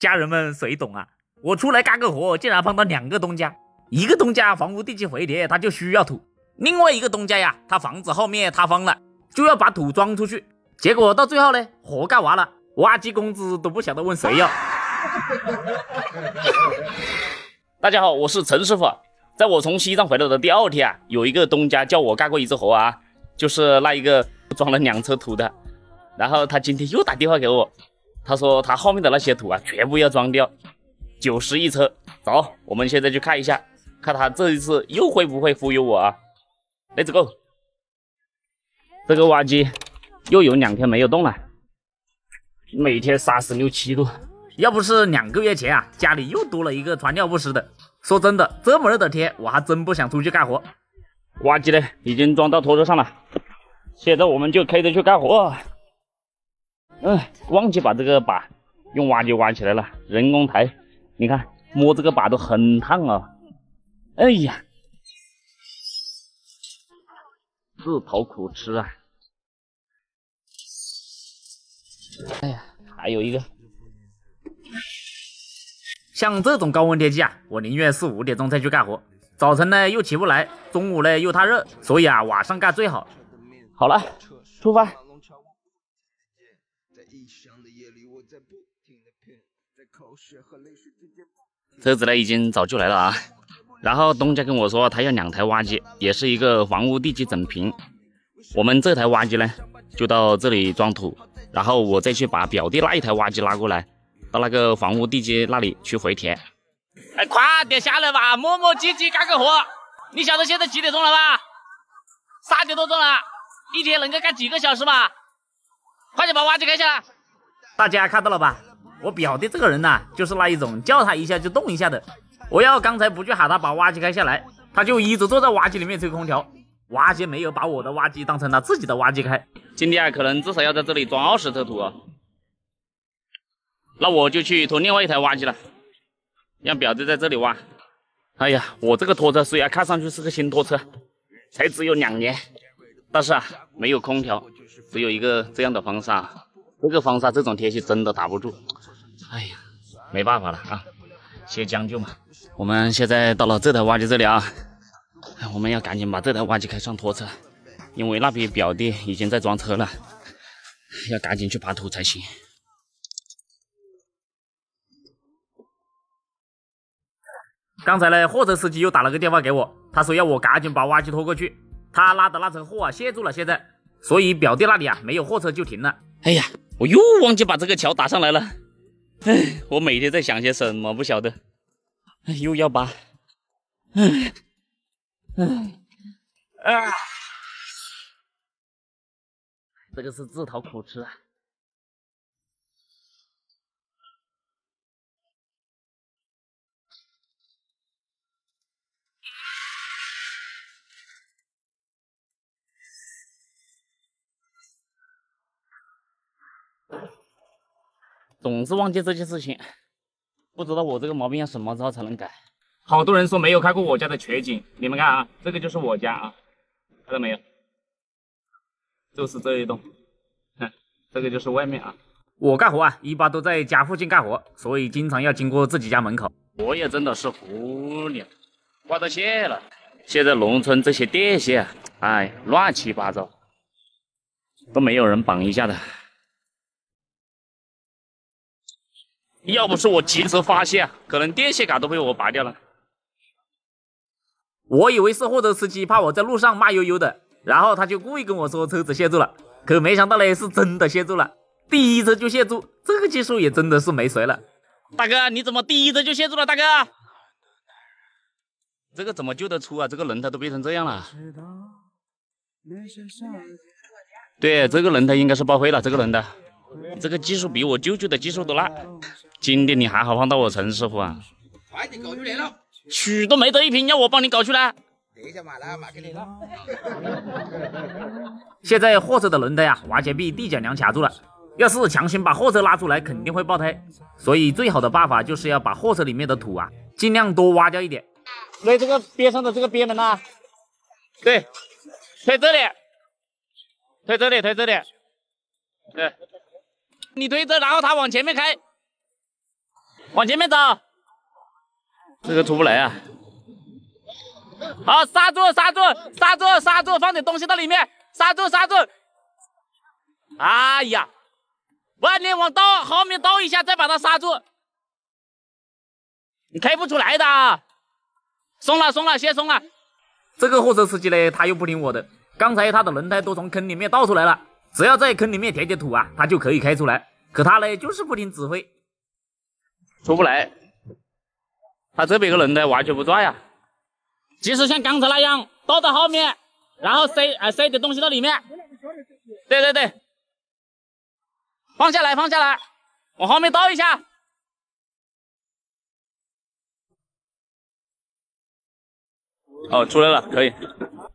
家人们谁懂啊？我出来干个活，竟然碰到两个东家，一个东家房屋地基回填，他就需要土；另外一个东家呀，他房子后面塌方了，就要把土装出去。结果到最后呢，活干完了，挖机工资都不晓得问谁要。大家好，我是陈师傅。在我从西藏回来的第二天啊，有一个东家叫我干过一次活啊，就是那一个装了两车土的。然后他今天又打电话给我，他说他后面的那些土啊，全部要装掉，九十一车。走，我们现在去看一下，看他这一次又会不会忽悠我啊？Let's go。这个挖机又有两天没有动了，每天三十六七度。要不是两个月前啊，家里又多了一个穿尿不湿的。说真的，这么热的天，我还真不想出去干活。挖机呢，已经装到拖车上了，现在我们就开着去干活。嗯，忘记把这个把用挖机挖起来了，人工抬。你看，摸这个把都很烫啊。哎呀，自讨苦吃啊。哎呀，还有一个。像这种高温天气啊，我宁愿四五点钟再去干活。早晨呢又起不来，中午呢又太热，所以啊晚上干最好。好了，出发。车子呢已经早就来了啊。然后东家跟我说他要两台挖机，也是一个房屋地基整平。我们这台挖机呢就到这里装土，然后我再去把表弟那一台挖机拉过来。到那个房屋地基那里去回填。哎，快点下来吧，磨磨唧唧干个活。你晓得现在几点钟了吧？三点多钟了，一天能够干几个小时嘛？快点把挖机开下来。大家看到了吧？我表弟这个人呐，就是那一种叫他一下就动一下的。我要刚才不去喊他把挖机开下来，他就一直坐在挖机里面吹空调，挖机没有把我的挖机当成他自己的挖机开。今天可能至少要在这里装二十车土啊。那我就去拖另外一台挖机了，让表弟在这里挖。哎呀，我这个拖车虽然看上去是个新拖车，才只有两年，但是啊，没有空调，只有一个这样的风扇。这个风扇这种天气真的打不住。哎呀，没办法了啊，先将就嘛。我们现在到了这台挖机这里啊，我们要赶紧把这台挖机开上拖车，因为那边表弟已经在装车了，要赶紧去拔土才行。刚才呢，货车司机又打了个电话给我，他说要我赶紧把挖机拖过去，他拉的那车货啊卸住了，现在，所以表弟那里啊没有货车就停了。哎呀，我又忘记把这个桥打上来了。哎，我每天在想些什么不晓得。哎，又要拔。唉，唉，啊，这个是自讨苦吃啊。总是忘记这件事情，不知道我这个毛病要什么时候才能改。好多人说没有看过我家的全景，你们看啊，这个就是我家啊，看到没有？就是这一栋，哼这个就是外面啊。我干活啊，一般都在家附近干活，所以经常要经过自己家门口。我也真的是服了，挂到线了。现在农村这些电线，哎，乱七八糟，都没有人绑一下的。要不是我及时发现，可能电线杆都被我拔掉了。我以为是货车司机怕我在路上慢悠悠的，然后他就故意跟我说车子陷住了，可没想到嘞是真的陷住了，第一车就陷住，这个技术也真的是没谁了。大哥，你怎么第一车就陷住了？大哥，这个怎么救得出啊？这个轮胎都变成这样了。对，这个轮胎应该是报废了，这个轮胎。这个技术比我舅舅的技术都烂。今天你还好碰到我陈师傅啊！快点搞出来了，取都没得一瓶，要我帮你搞出来？等一下买了，买给你了。现在货车的轮胎啊，完全被地脚梁卡住了。要是强行把货车拉出来，肯定会爆胎。所以最好的办法就是要把货车里面的土啊，尽量多挖掉一点。推这个边上的这个边门呐，对，推这里，推这里，推这里，对，你推着，然后他往前面开。往前面走。这个出不来啊！好，刹住，刹住，刹住，刹住，放点东西到里面，刹住，刹住。哎呀，万你往倒后面倒一下，再把它刹住。你开不出来的，松了，松了，先松了。这个货车司机呢，他又不听我的。刚才他的轮胎都从坑里面倒出来了，只要在坑里面填点土啊，他就可以开出来。可他呢，就是不听指挥，出不来。他这边一个轮胎完全不转呀。即使像刚才那样倒到后面，然后塞啊塞点东西到里面。对对对，放下来，放下来，往后面倒一下。哦，出来了，可以。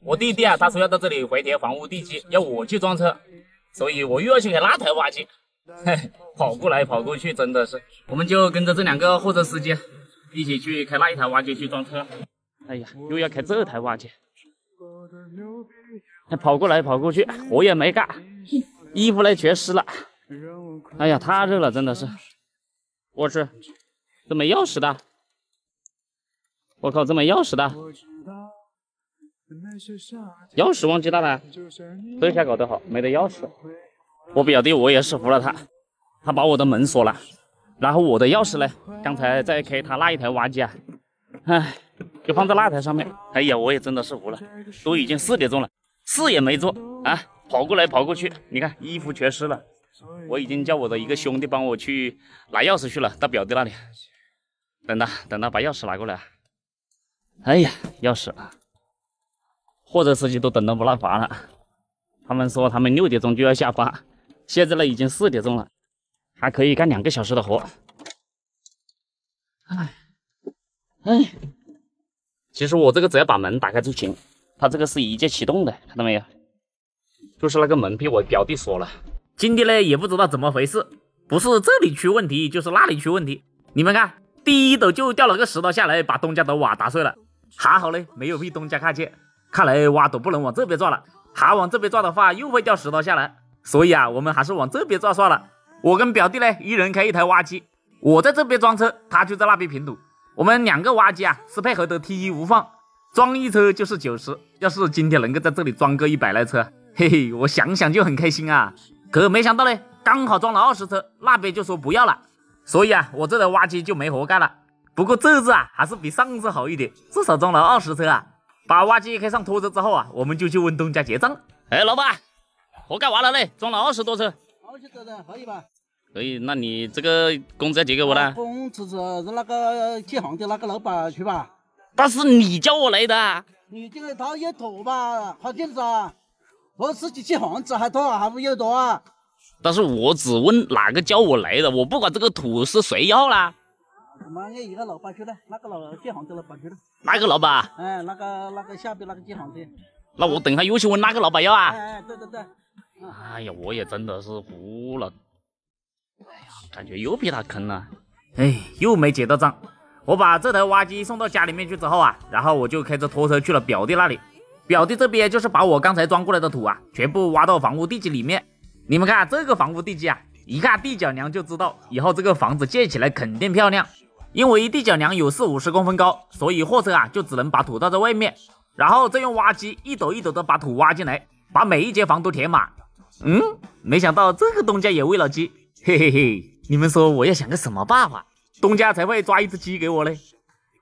我弟弟啊，他说要到这里回填房屋地基，要我去装车，所以我又要去给那台挖机，嘿，嘿 跑过来跑过去，真的是，我们就跟着这两个货车司机一起去开那一台挖机去装车。哎呀，又要开这台挖机，还跑过来跑过去，活也没干，衣服呢全湿了。哎呀，太热了，真的是。我去，这没钥匙的。我靠，这没钥匙的。钥匙忘记带了，这下搞得好，没得钥匙。我表弟我也是服了他，他把我的门锁了，然后我的钥匙呢，刚才在开他那一台挖机啊，唉，就放在那台上面。哎呀，我也真的是服了，都已经四点钟了，事也没做啊，跑过来跑过去，你看衣服全湿了。我已经叫我的一个兄弟帮我去拿钥匙去了，到表弟那里，等他等他把钥匙拿过来。哎呀，钥匙啊！货车司机都等得不耐烦了，他们说他们六点钟就要下班，现在呢已经四点钟了，还可以干两个小时的活。哎，哎，其实我这个只要把门打开就行，它这个是一键启动的，看到没有？就是那个门被我表弟锁了。今天呢也不知道怎么回事，不是这里出问题，就是那里出问题。你们看，第一斗就掉了个石头下来，把东家的瓦打碎了，还好呢没有被东家看见。看来挖土不能往这边抓了，还往这边抓的话又会掉石头下来，所以啊，我们还是往这边抓算了。我跟表弟呢，一人开一台挖机，我在这边装车，他就在那边平土。我们两个挖机啊，是配合的 T 一无缝，装一车就是九十。要是今天能够在这里装个一百来车，嘿嘿，我想想就很开心啊。可没想到呢，刚好装了二十车，那边就说不要了，所以啊，我这台挖机就没活干了。不过这次啊，还是比上次好一点，至少装了二十车啊。把挖机开上拖车之后啊，我们就去问东家结账。哎，老板，活干完了嘞，装了二十多车。二十多的可以吧？可以，那你这个工资要结给我呢？工资是那个建行的那个老板去吧。但是你叫我来的。你这个他要多吧？好点子啊！我自己建房子还多还不要多啊？但是我只问哪个叫我来的，我不管这个土是谁要啦。我们要一个老板去了，那个老建行的老板去了。哪个老板？哎，那个那个下边那个建行的。那我等下又去问哪个老板要啊？哎，对对对。哎呀，我也真的是服了。哎呀，感觉又被他坑了。哎，又没结到账。我把这台挖机送到家里面去之后啊，然后我就开着拖车去了表弟那里。表弟这边就是把我刚才装过来的土啊，全部挖到房屋地基里面。你们看这个房屋地基啊，一看地脚梁就知道，以后这个房子建起来肯定漂亮。因为地脚梁有四五十公分高，所以货车啊就只能把土倒在外面，然后再用挖机一斗一斗的把土挖进来，把每一间房都填满。嗯，没想到这个东家也喂了鸡，嘿嘿嘿！你们说我要想个什么办法，东家才会抓一只鸡给我嘞？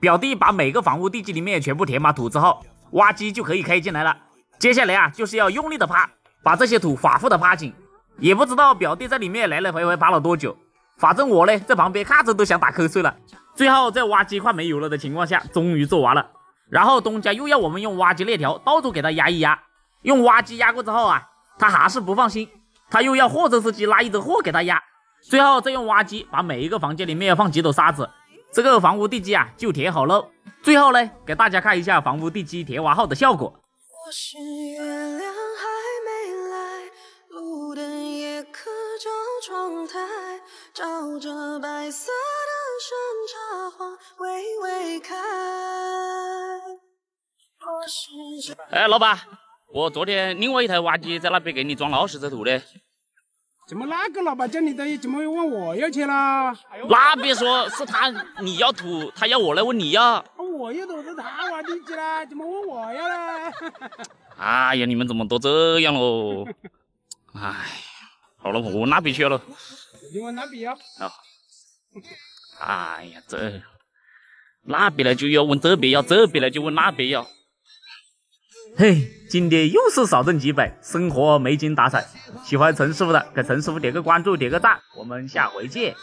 表弟把每个房屋地基里面全部填满土之后，挖机就可以开进来了。接下来啊，就是要用力的趴，把这些土反复的趴紧。也不知道表弟在里面来来回回趴了多久。反正我呢，在旁边看着都想打瞌睡了。最后在挖机快没油了的情况下，终于做完了。然后东家又要我们用挖机链条到处给他压一压。用挖机压过之后啊，他还是不放心，他又要货车司机拉一车货给他压。最后再用挖机把每一个房间里面放几斗沙子，这个房屋地基啊就填好了。最后呢，给大家看一下房屋地基填完后的效果。我是月亮还没来，路灯也窗台。照着白色的山茶花微微开。哎，老板，我昨天另外一台挖机在那边给你装了二十车土的，怎么那个老板叫你的，怎么又问我要钱啦？那别说是他你要土，他要我来问你要。我又都是他挖地基啦，怎么问我要呢？哎呀，你们怎么都这样喽？哎，好了，我那边去了。你问那边要？啊。哎呀，这那边来就要问这边要，这边来就问那边要。嘿，今天又是少挣几百，生活没精打采。喜欢陈师傅的，给陈师傅点个关注，点个赞，我们下回见。